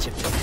хватит.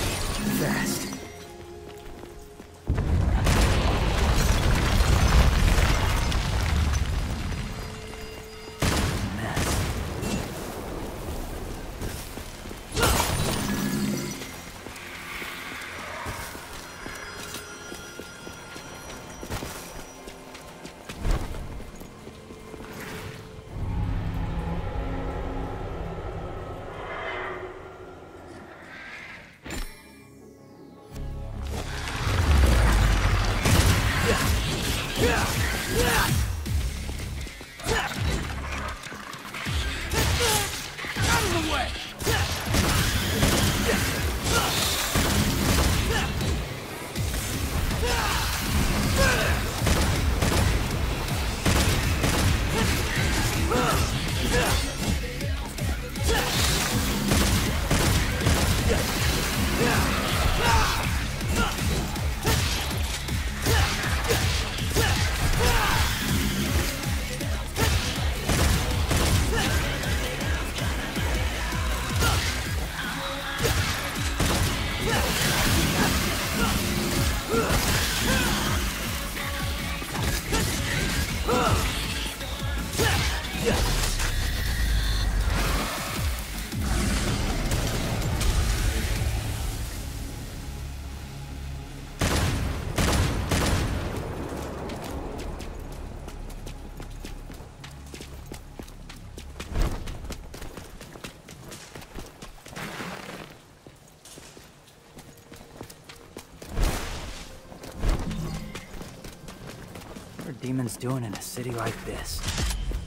Demons doing in a city like this?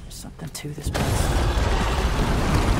There's something to this place.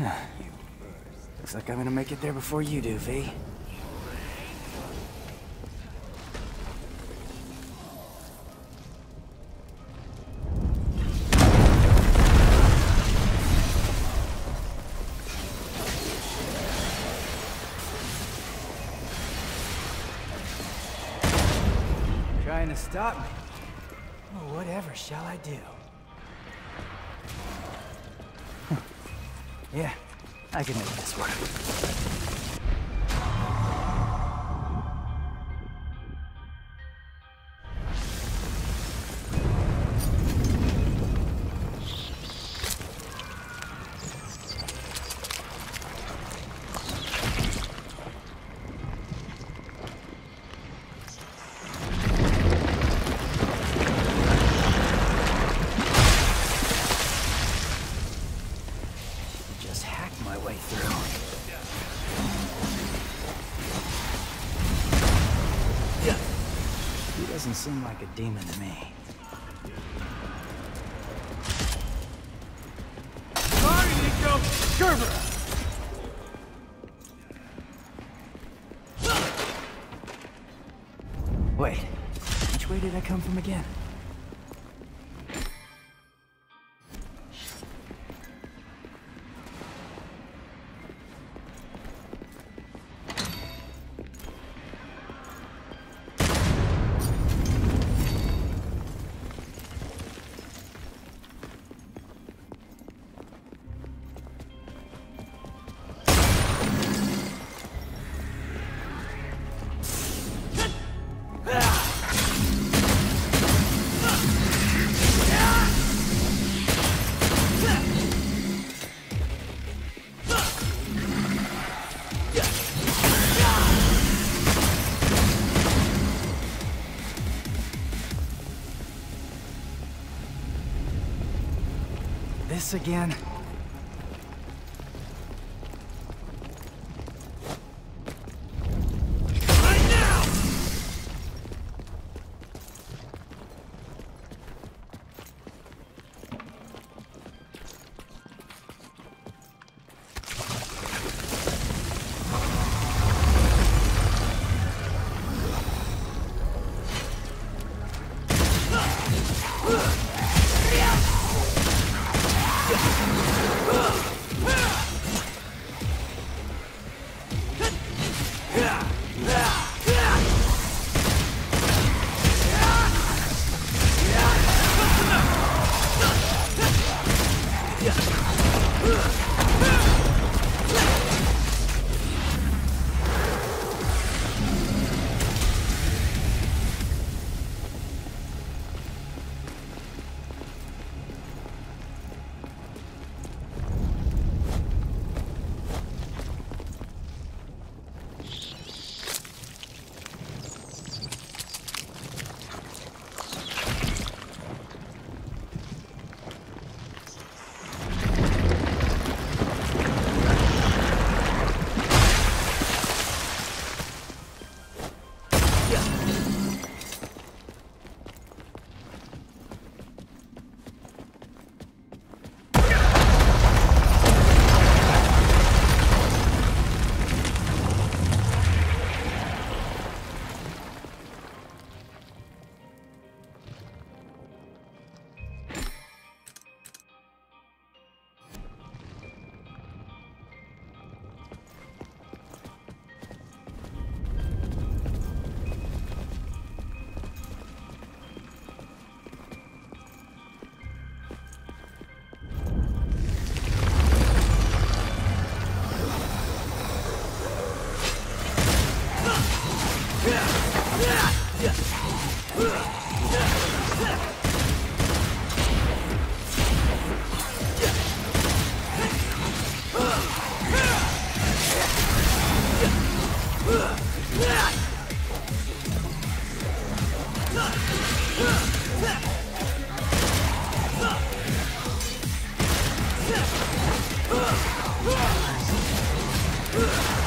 Looks like I'm gonna make it there before you do, V. Trying to stop me. Whatever shall I do? Yeah, I can make this work. Seem like a demon to me. Sorry, Nico! Gerbera! Wait, which way did I come from again? This again? Yeah. Uh! Uh! Uh! Uh!